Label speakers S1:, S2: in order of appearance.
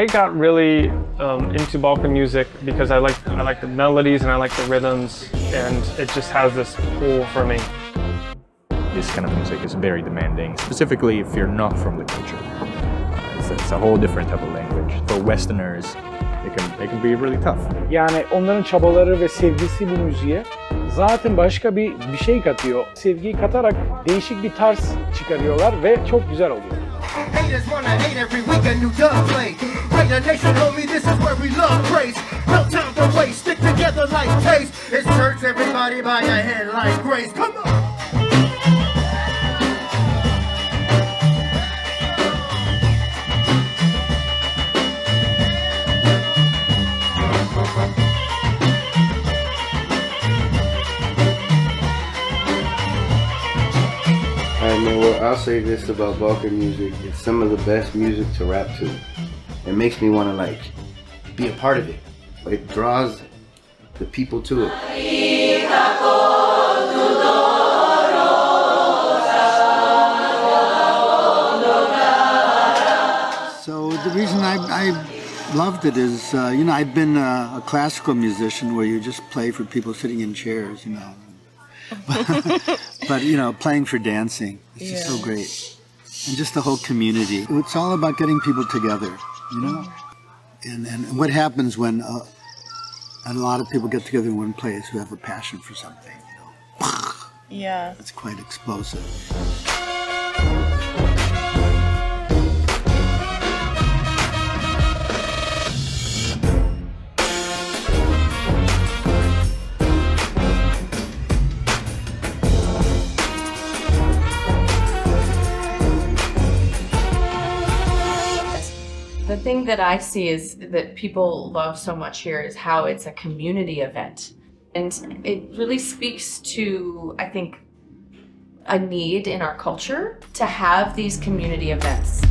S1: I got really um, into Balkan music because I like I like the melodies and I like the rhythms, and it just has this pull for me.
S2: This kind of music is very demanding, specifically if you're not from the culture. Uh, it's, it's, a whole different type of language. For Westerners, it can, it can be really tough.
S3: Yani onların çabaları ve sevgisi bu müziğe zaten başka bir bir şey katıyor. Sevgiyi katarak değişik bir tarz çıkarıyorlar ve çok güzel oluyor.
S4: Haters wanna hate every week a new dub play. Great a nation, homie, this is where we love praise. No time to waste, stick together like taste. It's church, everybody by your head like grace. Come on.
S5: Man, well I'll say this about Balkan music. It's some of the best music to rap to. It makes me wanna like be a part of it. It draws the people to it.
S6: So the reason I, I loved it is, uh, you know, I've been a, a classical musician where you just play for people sitting in chairs, you know. but you know, playing for dancing, it's just so great, and just the whole community. It's all about getting people together, you know. And and what happens when uh, a lot of people get together in one place who have a passion for something, you know.
S7: Yeah.
S6: It's quite explosive.
S8: The thing that I see is that people love so much here is how it's a community event. And it really speaks to, I think, a need in our culture to have these community events.